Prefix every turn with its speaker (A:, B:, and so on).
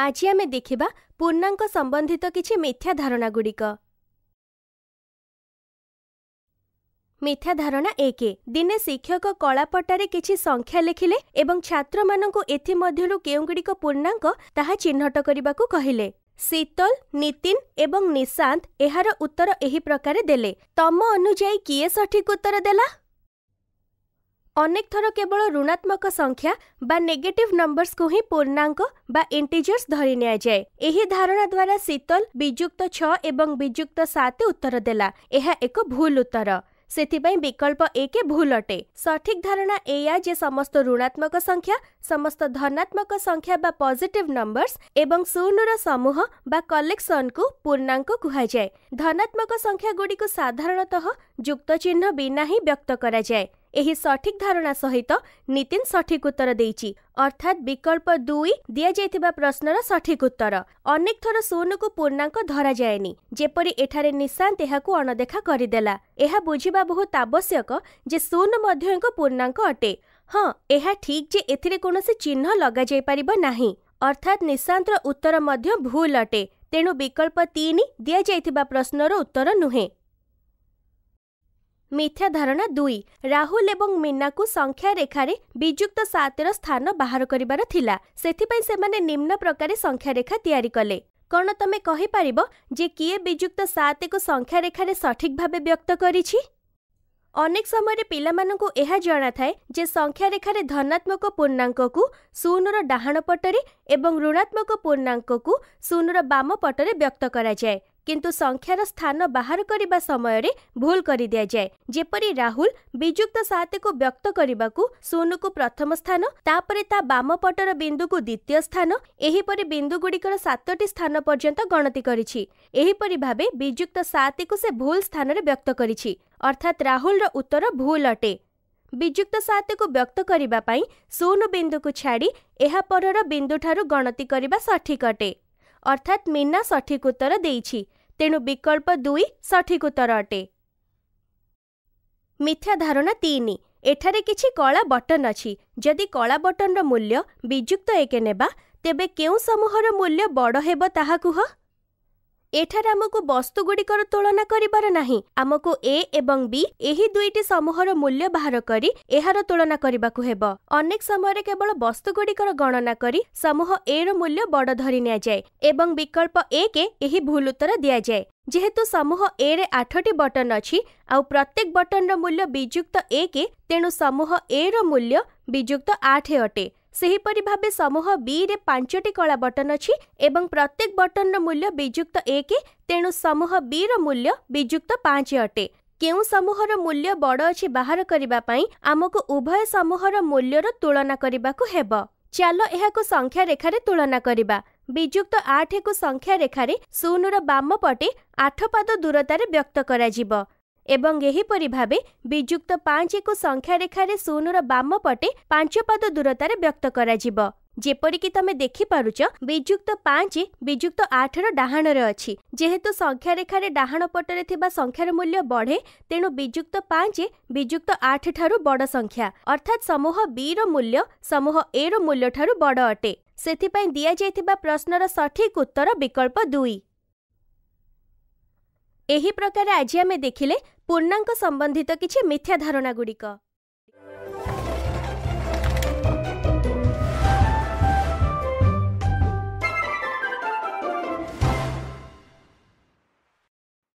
A: ଆଜି ଆମେ ଦେଖିବା ପୂର୍ଣ୍ଣାଙ୍କ ସମ୍ବନ୍ଧିତ କିଛି ମିଥ୍ୟା ଧାରଣାଗୁଡ଼ିକ। ମିଥ୍ୟା ଧାରଣା ଏକ। ଦିନେ ଶିକ୍ଷକ କଳାପଟାରେ କିଛି ସଂଖ୍ୟା ଲେଖିଲେ ଏବଂ ଛାତ୍ରମାନଙ୍କୁ ଏଥିମଧ୍ୟରୁ କେଉଁଗୁଡ଼ିକ ପୂର୍ଣ୍ଣାଙ୍କ ତାହା ଚିହ୍ନଟ କରିବାକୁ କହିଲେ। ଶୀତଲ ନିତିନ ଏବଂ ନିଶାନ୍ତ ଏହାର ଉତ୍ତର ଏହି ପ୍ରକାରେ ଦେଲେ। ତମ ଅନୁଯାୟୀ କିଏ ସଠିକ୍ ଉତ୍ତର ଦେଲା? ଅନେକ ଥର କେବଳ ଋଣାତ୍ମକ ସଂଖ୍ୟା ବା ନେଗେଟିଭ୍ ନମ୍ବର୍ସକୁ ହିଁ ପୂର୍ଣ୍ଣାଙ୍କ ବା ଇଣ୍ଟିଜର୍ସ ଧରି ନିଆଯାଏ ଏହି ଧାରଣା ଦ୍ୱାରା ଶୀତଲ ବିଯୁକ୍ତ ଛଅ ଏବଂ ବିଯୁକ୍ତ ସାତ ଉତ୍ତର ଦେଲା ଏହା ଏକ ଭୁଲ ଉତ୍ତର ସେଥିପାଇଁ ବିକଳ୍ପ ଏକ ଭୁଲ ଅଟେ। ସଠିକ୍ ଧାରଣା ଏଇଆ ଯେ ସମସ୍ତ ଋଣାତ୍ମକ ସଂଖ୍ୟା ସମସ୍ତ ଧନାତ୍ମକ ସଂଖ୍ୟା ବା ପଜିଟିଭ୍ ନମ୍ବର୍ସ ଏବଂ ଶୂନର ସମୂହ ବା କଲେକ୍ସନକୁ ପୂର୍ଣ୍ଣାଙ୍କ କୁହାଯାଏ। ଧନାତ୍ମକ ସଂଖ୍ୟାଗୁଡ଼ିକୁ ସାଧାରଣତଃ ଯୁକ୍ତ ଚିହ୍ନ ବିନା ହିଁ ବ୍ୟକ୍ତ କରାଯାଏ। ଏହି ସଠିକ୍ ଧାରଣା ସହିତ ନିତିନ ସଠିକ୍ ଉତ୍ତର ଦେଇଛି ଅର୍ଥାତ୍ ବିକଳ୍ପ ଦୁଇ ଦିଆଯାଇଥିବା ପ୍ରଶ୍ନର ସଠିକ୍ ଉତ୍ତର। ଅନେକ ଥର ଶୂନକୁ ପୂର୍ଣ୍ଣାଙ୍କ ଧରାଯାଏନି। ଯେପରି ଏଠାରେ ନିଶାନ୍ତ ଏହାକୁ ଅଣଦେଖା କରିଦେଲା। ଏହା ବୁଝିବା ବହୁତ ଆବଶ୍ୟକ ଯେ ଶୂନ ମଧ୍ୟ ଏକ ପୂର୍ଣ୍ଣାଙ୍କ ଅଟେ। ହଁ ଏହା ଠିକ୍ ଯେ ଏଥିରେ କୌଣସି ଚିହ୍ନ ଲଗାଯାଇପାରିବ ନାହିଁ। ଅର୍ଥାତ୍ ନିଶାନ୍ତର ଉତ୍ତର ମଧ୍ୟ ଭୁଲ ଅଟେ। ତେଣୁ ବିକଳ୍ପ ତିନି ଦିଆଯାଇଥିବା ପ୍ରଶ୍ନର ଉତ୍ତର ନୁହେଁ। ମିଥ୍ୟା ଧାରଣା ଦୁଇ ରାହୁଲ ଏବଂ ମୀନାକୁ ସଂଖ୍ୟା ରେଖାରେ ବିଯୁକ୍ତ ସାତର ସ୍ଥାନ ବାହାର କରିବାର ଥିଲା। ସେଥିପାଇଁ ସେମାନେ ନିମ୍ନ ପ୍ରକାରେ ସଂଖ୍ୟା ରେଖା ତିଆରି କଲେ। କ'ଣ ତମେ କହିପାରିବ ଯେ କିଏ ବିଯୁକ୍ତ ସାତକୁ ସଂଖ୍ୟା ରେଖାରେ ସଠିକ୍ ଭାବେ ବ୍ୟକ୍ତ କରିଛି? ଅନେକ ସମୟରେ ପିଲାମାନଙ୍କୁ ଏହା ଜଣାଥାଏ ଯେ ସଂଖ୍ୟା ରେଖାରେ ଧନାତ୍ମକ ପୂର୍ଣ୍ଣାଙ୍କକୁ ଶୂନର ଡାହାଣ ପଟରେ ଏବଂ ଋଣାତ୍ମକ ପୂର୍ଣ୍ଣାଙ୍କକୁ ଶୂନର ବାମ ପଟରେ ବ୍ୟକ୍ତ କରାଯାଏ। କିନ୍ତୁ ସଂଖ୍ୟାର ସ୍ଥାନ ବାହାର କରିବା ସମୟରେ ଭୁଲ କରିଦିଆଯାଏ। ଯେପରି ରାହୁଲ ବିଯୁକ୍ତ ସାତକୁ ବ୍ୟକ୍ତ କରିବାକୁ ଶୂନକୁ ପ୍ରଥମ ସ୍ଥାନ ତାପରେ ତା ବାମ ପଟର ବିନ୍ଦୁକୁ ଦ୍ୱିତୀୟ ସ୍ଥାନ ଏହିପରି ବିନ୍ଦୁଗୁଡ଼ିକର ସାତଟି ସ୍ଥାନ ପର୍ଯ୍ୟନ୍ତ ଗଣତି କରିଛି। ଏହିପରି ଭାବେ ବିଯୁକ୍ତ ସାତକୁ ସେ ଭୁଲ ସ୍ଥାନରେ ବ୍ୟକ୍ତ କରିଛି। ଅର୍ଥାତ୍ ରାହୁଲର ଉତ୍ତର ଭୁଲ ଅଟେ। ବିଯୁକ୍ତ ସାତକୁ ବ୍ୟକ୍ତ କରିବା ପାଇଁ ଶୂନ ବିନ୍ଦୁକୁ ଛାଡ଼ି ଏହା ପରର ବିନ୍ଦୁଠାରୁ ଗଣତି କରିବା ସଠିକ୍ ଅଟେ। ଅର୍ଥାତ୍ ମୀନା ସଠିକ୍ ଉତ୍ତର ଦେଇଛି। ତେଣୁ ବିକଳ୍ପ ଦୁଇ ସଠିକ୍ ଉତ୍ତର ଅଟେ। ମିଥ୍ୟା ଧାରଣା ତିନି। ଏଠାରେ କିଛି କଳା ବଟନ୍ ଅଛି। ଯଦି କଳା ବଟନ୍ର ମୂଲ୍ୟ ବିଯୁକ୍ତ ଏକ ନେବା ତେବେ କେଉଁ ସମୂହର ମୂଲ୍ୟ ବଡ଼ ହେବ ତାହା କୁହ? ଏଠାରେ ଆମକୁ ବସ୍ତୁଗୁଡ଼ିକର ତୁଳନା କରିବାର ନାହିଁ। ଆମକୁ ଏ ଏବଂ ବି ଏହି ଦୁଇଟି ସମୂହର ମୂଲ୍ୟ ବାହାର କରି ଏହାର ତୁଳନା କରିବାକୁ ହେବ। ଅନେକ ସମୟରେ କେବଳ ବସ୍ତୁଗୁଡ଼ିକର ଗଣନା କରି ସମୂହ ଏ ର ମୂଲ୍ୟ ବଡ଼ ଧରି ନିଆଯାଏ ଏବଂ ବିକଳ୍ପ ଏକ ଏହି ଭୁଲ ଉତ୍ତର ଦିଆଯାଏ। ଯେହେତୁ ସମୂହ ଏ ରେ ଆଠଟି ବଟନ୍ ଅଛି ଆଉ ପ୍ରତ୍ୟେକ ବଟନ୍ର ମୂଲ୍ୟ ବିଯୁକ୍ତ ଏକ ତେଣୁ ସମୂହ ଏ ର ମୂଲ୍ୟ ବିଯୁକ୍ତ ଆଠ ଅଟେ। ସେହିପରି ଭାବେ ସମୂହ ବିରେ ପାଞ୍ଚଟି କଳା ବଟନ୍ ଅଛି ଏବଂ ପ୍ରତ୍ୟେକ ବଟନ୍ର ମୂଲ୍ୟ ବିଯୁକ୍ତ ଏକ ତେଣୁ ସମୂହ ବିର ମୂଲ୍ୟ ବିଯୁକ୍ତ ପାଞ୍ଚ ଅଟେ। କେଉଁ ସମୂହର ମୂଲ୍ୟ ବଡ଼ ଅଛି ବାହାର କରିବା ପାଇଁ ଆମକୁ ଉଭୟ ସମୂହର ମୂଲ୍ୟର ତୁଳନା କରିବାକୁ ହେବ। ଚାଲ ଏହାକୁ ସଂଖ୍ୟା ରେଖାରେ ତୁଳନା କରିବା। ବିଯୁକ୍ତ ଆଠକୁ ସଂଖ୍ୟା ରେଖାରେ ଶୂନର ବାମ ପଟେ ଆଠ ପାଦ ଦୂରତାରେ ବ୍ୟକ୍ତ କରାଯିବ। ଏବଂ ଏହିପରି ଭାବେ ବିଯୁକ୍ତ ପାଞ୍ଚକୁ ସଂଖ୍ୟା ରେଖାରେ ଶୂନର ବାମ ପଟେ ପାଞ୍ଚ ପାଦ ଦୂରତାରେ ବ୍ୟକ୍ତ କରାଯିବ। ଯେପରିକି ତମେ ଦେଖିପାରୁଛ ବିଯୁକ୍ତ ପାଞ୍ଚ ବିଯୁକ୍ତ ଆଠର ଡାହାଣରେ ଅଛି। ଯେହେତୁ ସଂଖ୍ୟା ରେଖାରେ ଡାହାଣ ପଟରେ ଥିବା ସଂଖ୍ୟାର ମୂଲ୍ୟ ବଢ଼େ ତେଣୁ ବିଯୁକ୍ତ ପାଞ୍ଚ ବିଯୁକ୍ତ ଆଠ ଠାରୁ ବଡ଼ ସଂଖ୍ୟା। ଅର୍ଥାତ୍ ସମୂହ ବିର ମୂଲ୍ୟ ସମୂହ ଏର ମୂଲ୍ୟଠାରୁ ବଡ଼ ଅଟେ। ସେଥିପାଇଁ ଦିଆଯାଇଥିବା ପ୍ରଶ୍ନର ସଠିକ୍ ଉତ୍ତର ବିକଳ୍ପ ଦୁଇ। ଏହି ପ୍ରକାର ଆଜି ଆମେ ଦେଖିଲେ ପୂର୍ଣ୍ଣାଙ୍କ ସମ୍ବନ୍ଧିତ କିଛି ମିଥ୍ୟା ଧାରଣାଗୁଡ଼ିକ।